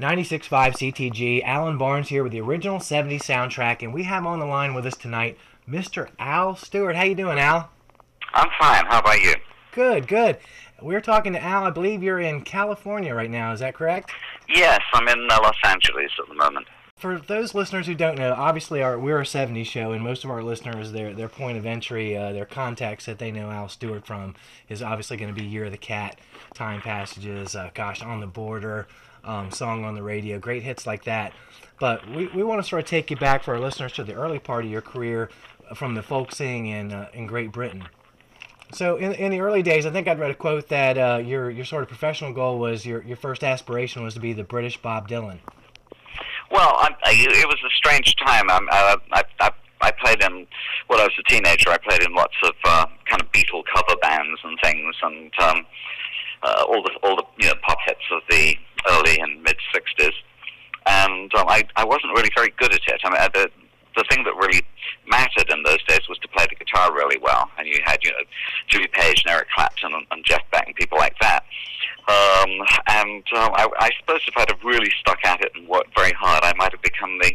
96.5 CTG. Alan Barnes here with the original 70s soundtrack, and we have on the line with us tonight Mr. Al Stewart. How you doing, Al? I'm fine. How about you? Good, good. We're talking to Al. I believe you're in California right now. Is that correct? Yes, I'm in uh, Los Angeles at the moment. For those listeners who don't know, obviously our, we're a 70s show, and most of our listeners, their their point of entry, uh, their contacts that they know Al Stewart from, is obviously going to be Year of the Cat, Time Passages, uh, gosh, On the Border, um, song on the radio, great hits like that. But we, we want to sort of take you back for our listeners to the early part of your career from the folk singing in, uh, in Great Britain. So in, in the early days, I think I'd read a quote that uh, your your sort of professional goal was your, your first aspiration was to be the British Bob Dylan. Well, I, I, it was a strange time. I, I, I, I played in when I was a teenager. I played in lots of uh, kind of Beatle cover bands and things, and um, uh, all the all the you know pop hits of the early and mid '60s. And um, I I wasn't really very good at it. I mean, the the thing that really mattered in those days was to play the guitar really well. And you had you know Jimmy Page and Eric Clapton and, and Jeff Beck and people like that. Um, and um, I, I suppose if I'd have really stuck at it and worked very hard, I might have become the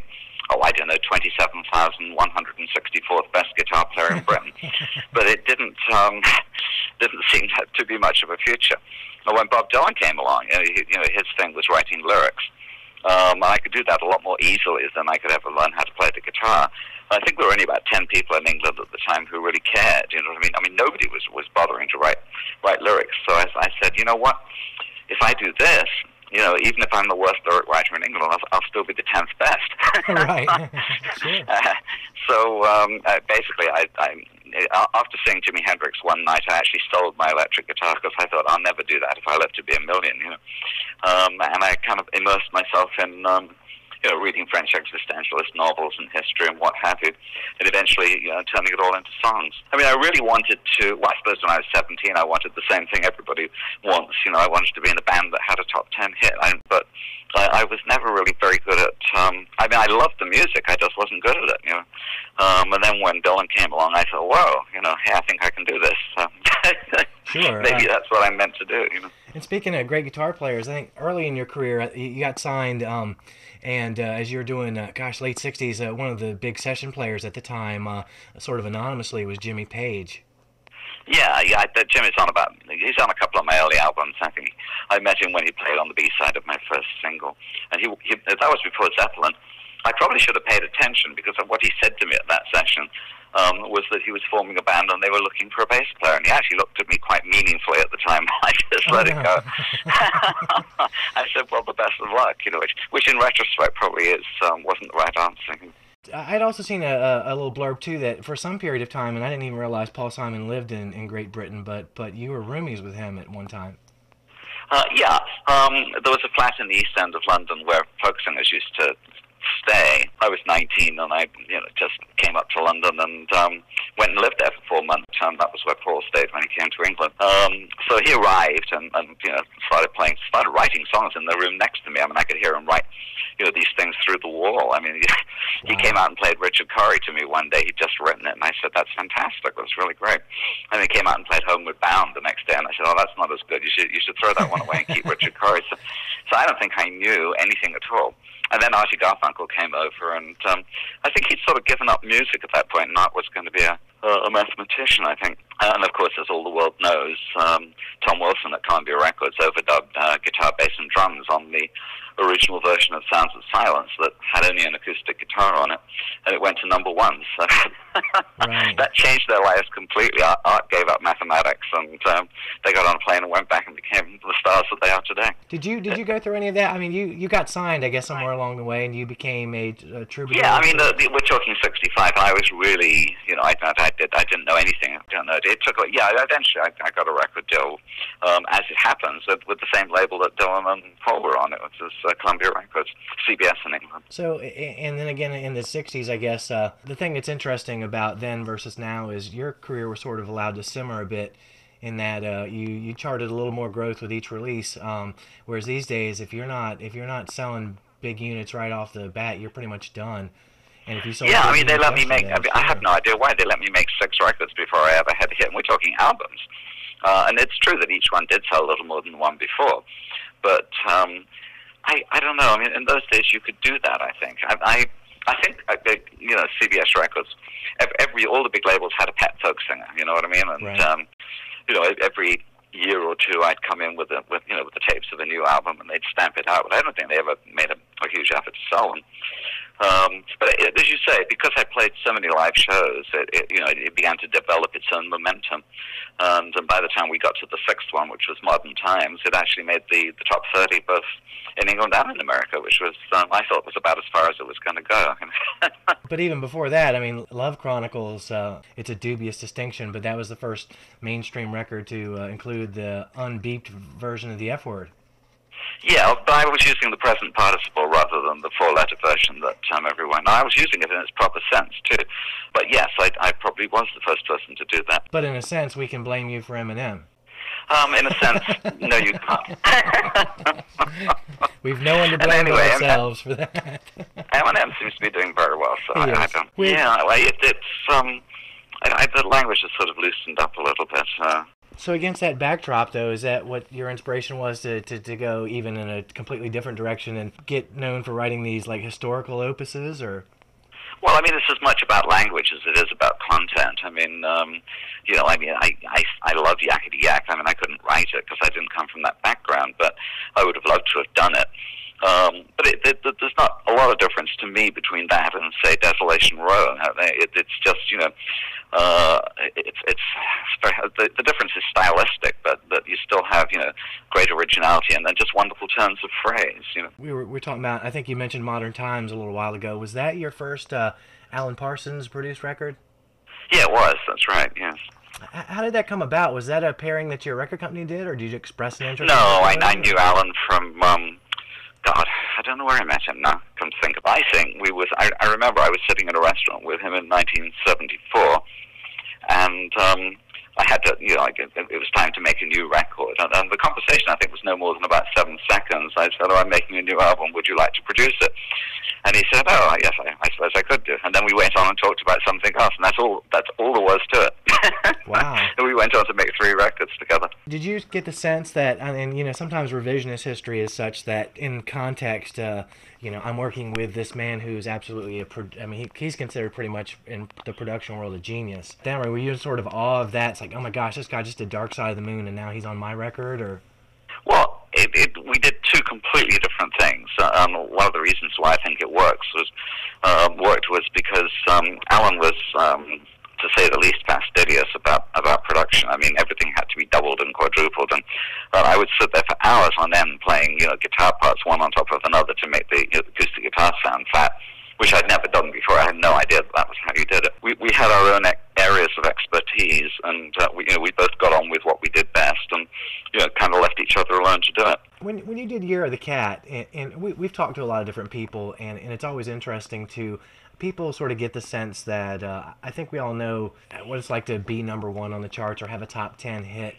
oh, I don't know, 27,164th best guitar player in Britain. but it didn't um, didn't seem to be much of a future. But when Bob Dylan came along, you know, he, you know his thing was writing lyrics. Um, I could do that a lot more easily than I could ever learn how to play the guitar. I think there were only about ten people in England at the time who really cared. You know what I mean? I mean, nobody was was bothering to write write lyrics. So I, I said, you know what? If I do this, you know, even if I'm the worst lyric writer in England, I'll, I'll still be the tenth best. right. sure. uh, so um, uh, basically, I, I after seeing Jimi Hendrix one night, I actually sold my electric guitar because I thought I'll never do that if I live to be a million, you know. Um, and I kind of immersed myself in um, you know, reading French existentialist novels and history and what have you, and eventually you know, turning it all into songs. I mean, I really wanted to, well, I suppose when I was 17, I wanted the same thing everybody wants. You know, I wanted to be in a band that had a top 10 hit, I, but I, I was never really very good at, um, I mean, I loved the music, I just wasn't good at it, you know. Um, and then when Dylan came along, I thought, whoa, you know, hey, I think I can do this. Um, sure. Maybe uh, that's what I'm meant to do, you know. And speaking of great guitar players, I think early in your career, uh, you got signed, um, and uh, as you were doing, uh, gosh, late '60s, uh, one of the big session players at the time, uh, sort of anonymously, was Jimmy Page. Yeah, yeah. Jimmy's on about. He's on a couple of my early albums. I think I met him when he played on the B side of my first single, and he, he that was before Zeppelin. I probably should have paid attention because of what he said to me at that session um, was that he was forming a band and they were looking for a bass player. And he actually looked at me quite meaningfully at the time. I just let it go. I said, "Well, the best of luck," you know, which, which in retrospect probably is um, wasn't the right answer. I'd also seen a, a, little blurb too that for some period of time, and I didn't even realize Paul Simon lived in, in Great Britain, but but you were roomies with him at one time. Uh, yeah, um, there was a flat in the east end of London where folk singers used to stay. I was 19 and I you know, just came up to London and um, went and lived there for four months. And that was where Paul stayed when he came to England. Um, so he arrived and, and you know started playing, started writing songs in the room next to me. I mean, I could hear him write you know these things through the wall. I mean, he, wow. he came out and played Richard Cory to me one day. He'd just written it, and I said, "That's fantastic. That's really great." And he came out and played Homeward Bound the next day, and I said, "Oh, that's not as good. You should you should throw that one away and keep Richard Cory." So, so I don't think I knew anything at all. And then Artie Garfunkel came over, and um, I think he'd sort of given up music at that point, and Art was going to be a, a mathematician, I think. And of course, as all the world knows, um, Tom Wilson at Columbia Records overdubbed uh, guitar, bass, and drums on the original version of Sounds of Silence that had only an acoustic guitar on it, and it went to number one. So right. that changed their lives completely. Art, Art gave up mathematics, and um, they got on a plane and went back and became the stars that they are today. Did you did you go through any of that? I mean, you, you got signed, I guess, somewhere along the way, and you became a, a. Yeah, I mean, the, the, we're talking '65. I was really, you know, I, I, did, I didn't know anything. I don't know. It took, yeah, eventually I, I got a record deal, um, as it happens, with, with the same label that Dylan and Paul were on it, is uh, Columbia Records, CBS in England. So, and then again in the '60s, I guess uh, the thing that's interesting about then versus now is your career was sort of allowed to simmer a bit in that uh, you you charted a little more growth with each release. Um, whereas these days, if you're not if you're not selling big units right off the bat, you're pretty much done. And if you sold yeah, I mean they let me make. I, mean, I have no idea why they let me make six records before I ever had a hit. And we're talking albums, uh, and it's true that each one did sell a little more than the one before, but. Um, I I don't know. I mean, in those days you could do that. I think. I I, I think uh, you know CBS Records. Every all the big labels had a pet folk singer. You know what I mean? And Right. um, you know every year or two I'd come in with a, with you know with the tapes of a new album and they'd stamp it out. But I don't think they ever made a, a huge effort to sell them. Um, but it, as you say, because I played so many live shows, it, it you know it began to develop its own momentum. And, and by the time we got to the sixth one, which was Modern Times, it actually made the, the top thirty both in England and in America, which was um, I thought was about as far as it was going to go. But even before that, I mean, Love Chronicles, uh, it's a dubious distinction, but that was the first mainstream record to uh, include the unbeeped version of the F word. Yeah, but I was using the present participle rather than the four-letter version that um, everyone. I was using it in its proper sense too. But yes, I, I probably was the first person to do that. But in a sense, we can blame you for Eminem. Um, in a sense, no, you can't. We've no one to blame anyway, ourselves for that. Eminem seems to be doing very well, so I, I don't. We- Yeah, it, it's um, I, I, the language has sort of loosened up a little bit. Uh, so against that backdrop, though, is that what your inspiration was to, to, to go even in a completely different direction and get known for writing these like historical opuses, or Well, I mean, it's as much about language as it is about content. I mean, um, you know, I mean, I, I, I love Yakety Yak. I mean, I couldn't write it because I didn't come from that background, but I would have loved to have done it. Um, but it, it, it, there's not a lot of difference to me between that and, say, Desolation Row. It, it's just, you know, uh, it's, it's the, the difference is stylistic, but, but you still have, you know, great originality and then just wonderful turns of phrase, you know. we were we were talking about. I think you mentioned Modern Times a little while ago. Was that your first uh, Alan Parsons produced record? Yeah, it was. That's right. Yes. How did that come about? Was that a pairing that your record company did, or did you express an interest? No, I, in I knew Alan from um. I don't know where I met him now. Come to think of. I think we was. I, I remember I was sitting in a restaurant with him in 1974, and um, I had to, you know, it, it was time to make a new record. And, and the conversation, I think, was no more than about seven seconds. I said, "Oh, I'm making a new album. Would you like to produce it?" And he said, "Oh, yes, I, I suppose I could do." And then we went on and talked about something else, and that's all. That's all there was to it. Wow. Went on to make three records together. Did you get the sense that, and and, you know, sometimes revisionist history is such that in context, uh, you know, I'm working with this man who's absolutely a, pro- I mean, he, he's considered pretty much in the production world a genius. Then were you in sort of awe of that? It's like, oh my gosh, this guy just did Dark Side of the Moon, and now he's on my record, or Well, it, it, we did two completely different things. Um, one of the reasons why I think it works was uh, worked was because um, Alan was, um, to say the least, fastidious about about production. I mean, everything had to be doubled and quadrupled, and uh, I would sit there for hours on end playing, you know, guitar parts one on top of another to make the acoustic guitar sound fat. Which I'd never done before. I had no idea that, that was how you did it. We, we had our own areas of expertise, and uh, we, you know, we both got on with what we did best, and you know, kind of left each other alone to do it. when when you did Year of the Cat, and, and we, we've talked to a lot of different people, and, and it's always interesting to people sort of get the sense that uh, I think we all know what it's like to be number one on the charts or have a top ten hit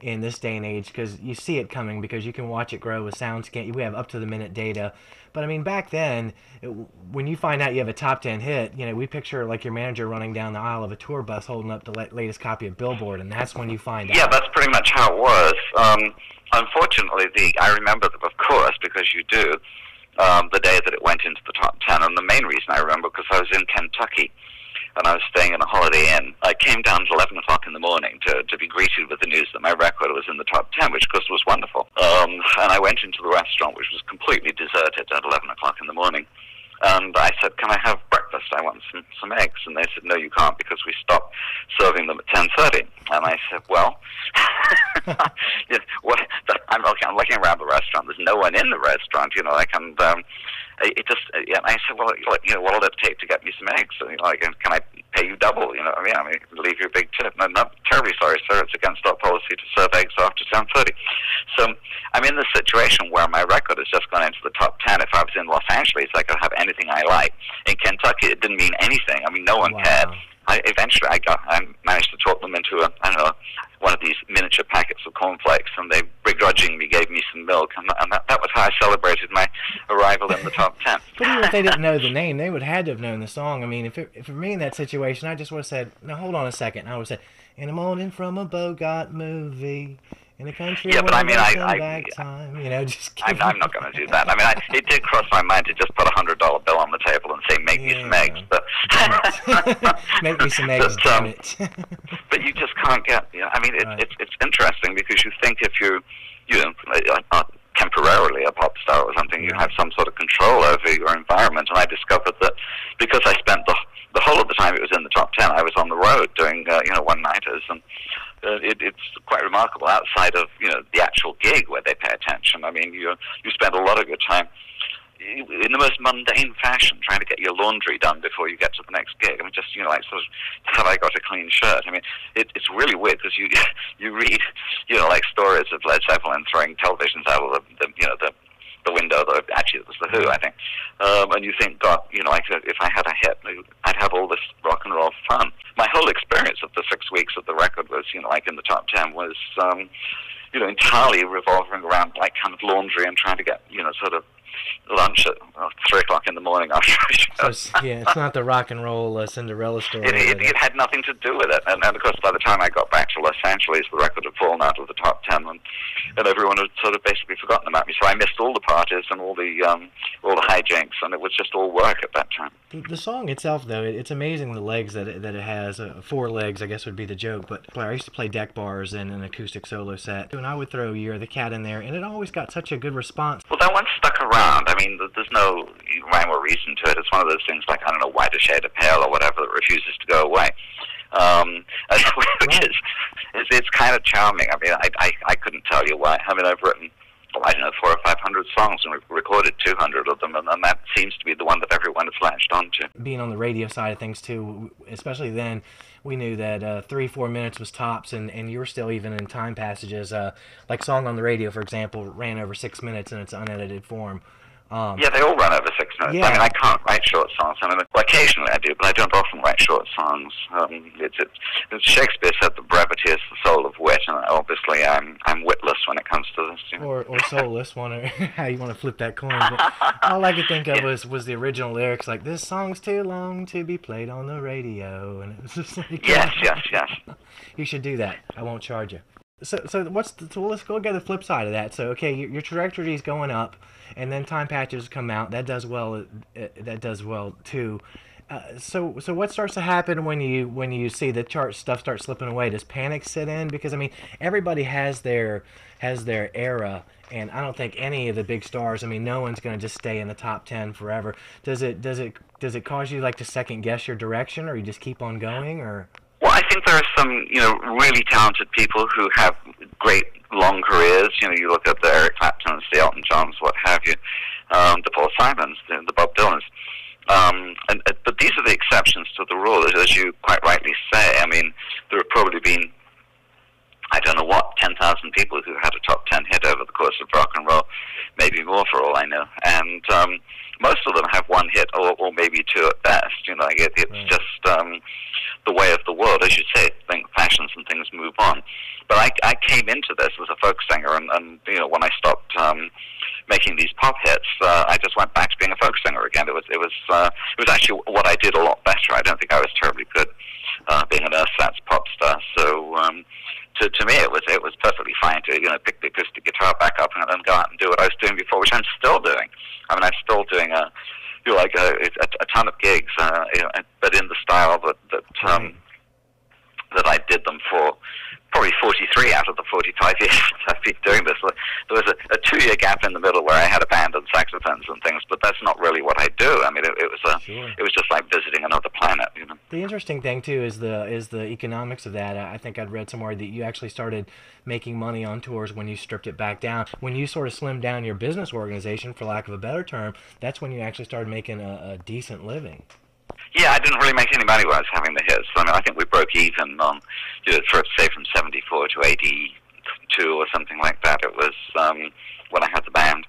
in this day and age because you see it coming because you can watch it grow with SoundScan. We have up to the minute data. But I mean, back then, it, when you find out you have a top 10 hit, you know, we picture like your manager running down the aisle of a tour bus holding up the la- latest copy of Billboard, and that's when you find Yeah, out. Yeah, that's pretty much how it was. Um, unfortunately, the I remember, of course, because you do, um, the day that it went into the top ten. And the main reason I remember because I was in Kentucky and I was staying in a Holiday Inn. I came down at 11 o'clock in the morning to, to be greeted with the news that my record was in the top 10, which of course was wonderful. Um, and I went into the restaurant, which was completely deserted at 11 o'clock in the morning. And I said, "Can I have breakfast? I want some some eggs." And they said, "No, you can't because we stopped serving them at 10:30." And I said, "Well, yeah, what? I'm looking, I'm looking around the restaurant. There's no one in the restaurant, you know. Like, and um, it just, yeah. I said, "Well, you know, what'll it take to get me some eggs? And, you know, like, can I pay you double? You know, I mean, I mean, leave you a big tip." And I'm not terribly sorry, sir. It's against our policy to serve eggs after 10:30. So I'm in this situation where my record has just gone into the top 10. If I was in Los Angeles, I could have anything I like. In Kentucky, it didn't mean anything. I mean, no one Wow. cared. I, eventually, I got, I managed to talk them into a, I don't know, one of these miniature packets of cornflakes, and they begrudgingly gave me some milk, and, and that, that was how I celebrated my arrival in the top 10. But even if they didn't know the name, they would have had to have known the song. I mean, if it, if for me in that situation, I just would have said, "No, hold on a second. I would have said, "In the morning from a Bogart movie, In the country, Yeah, but I mean, I- I- back time, you know, just. I'm, I'm not going to do that. I mean, I, it did cross my mind to just put a hundred dollar bill on the table and say, "Make me some eggs," but Make me some eggs, But, damn um, it. but you just can't get. You know, I mean, it, Right. it's it's interesting because you think if you, you know, uh, uh, temporarily a pop star or something, you have some sort of control over your environment. And I discovered that because I spent the the whole of the time it was in the top ten, I was on the road doing uh, you know one nighters and. Uh, it, it's quite remarkable outside of you know the actual gig where they pay attention. I mean, you you spend a lot of your time in the most mundane fashion, trying to get your laundry done before you get to the next gig. I mean, just you know, like sort of, have I got a clean shirt? I mean, it, it's really weird because you you read, you know, like stories of Led Zeppelin throwing televisions out of the, the you know the the window. That actually it was the Who, I think. Um, and you think, God, you know, like if I had a hit, I'd have all this rock and roll fun. My whole experience of the six weeks of the record was, you know, like in the top ten was. Um, you know, entirely revolving around like kind of laundry and trying to get, you know, sort of lunch at uh, three o'clock in the morning a show. So it's, yeah, it's not the rock and roll uh, Cinderella story. It, it, it had nothing to do with it, and, and of course, by the time I got back to Los Angeles, the record had fallen out of the top ten, and, and everyone had sort of basically forgotten about me. So I missed all the parties and all the um, all the hijinks, and it was just all work at that time. The, the song itself, though, it, it's amazing the legs that it, that it has. Uh, four legs, I guess, would be the joke. But I used to play deck bars in an acoustic solo set, and I would throw "You're the Cat" in there, and it always got such a good response. Well, that one stuck around. I mean, there's no rhyme or reason to it. It's one of those things like I don't know, whiter shade of pale or whatever that refuses to go away. Um, which Right. is, it's, it's kind of charming. I mean, I, I I couldn't tell you why. I mean, I've written. I don't know, four or five hundred songs and re- recorded 200 of them, and, and that seems to be the one that everyone has latched onto. Being on the radio side of things too, especially then, we knew that uh, three, four minutes was tops, and, and you were still even in time passages. Uh, like "Song on the Radio," for example, ran over six minutes in its unedited form. Um, Yeah, they all run over Yeah. I mean, I can't write short songs. I mean, well, occasionally I do, but I don't often write short songs. Um, it's, it's, it's Shakespeare said the brevity is the soul of wit, and obviously I'm I'm witless when it comes to this. You know? or or soulless, one or how you want to flip that coin. But all I could think of was was the original lyrics, like "This song's too long to be played on the radio," and it was just like, Yes, yes, yes. you should do that. I won't charge you. So so what's the, so let's go get the flip side of that. So okay, your, your trajectory is going up, and then Time Passages come out. That does well. uh, That does well too. Uh, so so what starts to happen when you when you see the chart stuff start slipping away? Does panic sit in? Because I mean everybody has their has their era, and I don't think any of the big stars. I mean no one's going to just stay in the top ten forever. Does it does it does it cause you like to second guess your direction, or you just keep on going, or I think there are some, you know, really talented people who have great long careers. You know, you look at the Eric Claptons, the Elton Johns, what have you, um, the Paul Simons, the, the Bob Dylans. Um, and, uh, but these are the exceptions to the rule, as, you quite rightly say. I mean, there have probably been, I don't know what, 10,000 people who had a top 10 hit over the course of rock and roll, maybe more for all I know. And um, most of them have one hit or, or maybe two at best. You know, it, it's Right. just um, the way of the world, as you say. Think fashions and things move on. But I, I came into this as a folk singer, and, and you know, when I stopped um, making these pop hits, uh, I just went back to being a folk singer again. It was, it was, uh, it was actually what I did a lot better. I don't think I was terribly good uh, being an ersatz pop star. So. Um, to, to me, it was it was perfectly fine to you know pick the acoustic guitar back up and then go out and do what I was doing before, which I'm still doing. I mean, I'm still doing a you know, like a, a, a ton of gigs, uh, you know, but in the style that that um, that I did them for probably 43 out of the 45 years I've been doing this. There was a, a two-year gap in the middle where I had a band and saxophones and things, but that's not really what I do. I mean, it, it was a, Sure. it was just like visiting another planet, you know. The interesting thing too is the is the economics of that. I think I'd read somewhere that you actually started making money on tours when you stripped it back down. When you sort of slimmed down your business organization, for lack of a better term, that's when you actually started making a, a decent living. Yeah, I didn't really make any money when I was having the hits. I mean, I think we broke even on, you know, for say from '74 to '82 or something like that. It was um, when I had the band.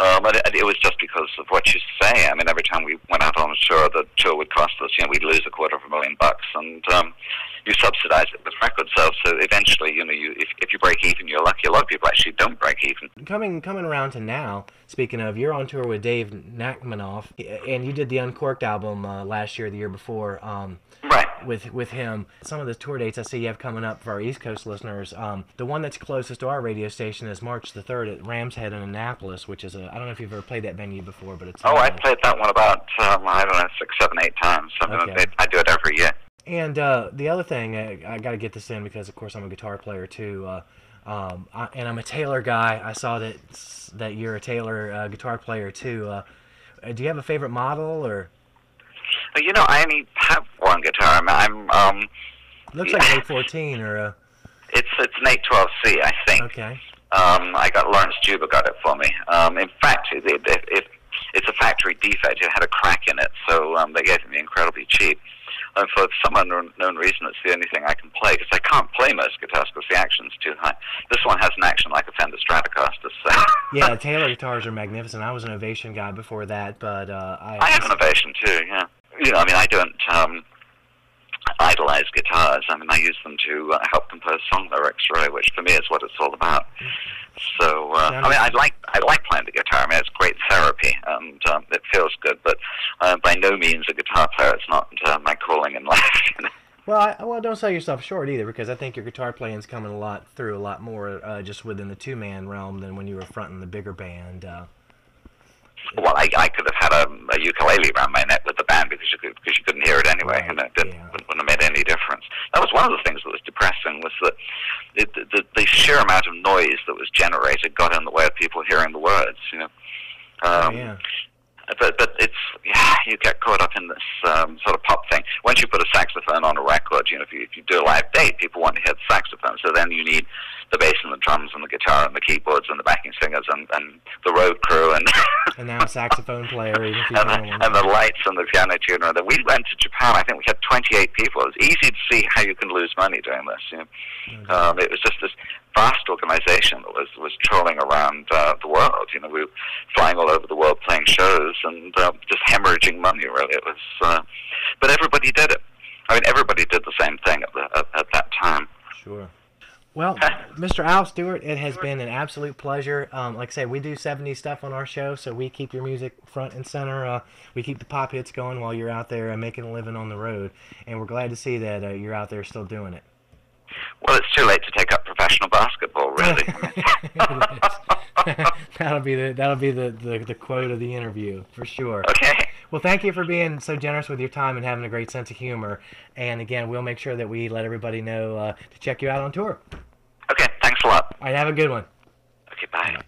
Um, but it, it was just because of what you say. I mean, every time we went out on a tour, the tour would cost us, you know, we'd lose a quarter of a million bucks, and um, you subsidize it with record sales. So eventually, you know, you if, if you break even, you're lucky. A lot of people actually don't break even. Coming coming around to now, speaking of, you're on tour with Dave Nachmanoff, and you did the Uncorked album uh, last year, the year before. Um, Right. With with him. Some of the tour dates I see you have coming up for our East Coast listeners. Um, the one that's closest to our radio station is March the third at Rams Head in Annapolis, which is a I don't know if you've ever played that venue before, but it's Oh, I uh, played that one about um, I don't know six, seven, eight times. Okay. I do it every year. And uh, the other thing, I, I got to get this in because, of course, I'm a guitar player too, uh, um, I, and I'm a Taylor guy. I saw that that you're a Taylor uh, guitar player too. Uh, uh, do you have a favorite model, or But, you know, I only have one guitar. I'm, I'm um, looks like an 814 or a it's it's an 812C, I think. okay? Um, I got Laurence Juber got it for me. Um, in fact, it, it, it, it's a factory defect. It had a crack in it, so um, they gave it to me incredibly cheap. And for some unknown reason, it's the only thing I can play because I can't play most guitars because the action's too high. This one has an action like a Fender Stratocaster. So Yeah, Taylor guitars are magnificent. I was an Ovation guy before that, but uh, I, I have an Ovation too. Yeah, you know, I mean, I don't um, idolize guitars. I mean, I use them to uh, help compose song lyrics, really, which for me is what it's all about. So, uh, I mean, I like I like playing the guitar. I mean, it's great therapy, and um, it feels good. But uh, by no means a guitar player. It's not uh, my calling in life. You know? Well, I, well, don't sell yourself short either, because I think your guitar playing's coming a lot through a lot more uh, just within the two man realm than when you were fronting the bigger band. Uh, Well, I, I could have had a, a ukulele around my neck with the band because you could, because you couldn't hear it anyway, and it didn't, yeah. wouldn't, wouldn't have made any difference. That was one of the things that was depressing was that the, the, the sheer amount of noise that was generated got in the way of people hearing the words. You know. oh Um, yeah, but but it's yeah, you get caught up in this um, sort of pop thing. Once you put a saxophone on a record, you know, if you if you do a live date, people want to hear the saxophone. So then you need the bass and the drums and the guitar and the keyboards and the backing singers and and the road crew and now a saxophone player, even if and, the, and the lights and the piano tuner. Then we went to Japan. I think we had 28 people. It was easy to see how you can lose money doing this. You know? Um, it was just this vast organization that was was trolling around uh, the world. You know, we were flying all over the world playing shows and uh, just hemorrhaging money. Really, it was. Uh, but everybody did it. I mean, everybody did the same thing at, the, at, at that time. Sure. Well, Mr. Al Stewart, it has been an absolute pleasure. Um, like I said, we do 70s stuff on our show, so we keep your music front and center. Uh, we keep the pop hits going while you're out there uh, making a living on the road, and we're glad to see that uh, you're out there still doing it. Well, it's too late to take up professional basketball, really. that'll be the that'll be the, the, the quote of the interview for sure. okay. Well, thank you for being so generous with your time and having a great sense of humor. And again, we'll make sure that we let everybody know uh, to check you out on tour. Okay. Thanks a lot. All right, have a good one. Okay. Bye.